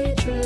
secret.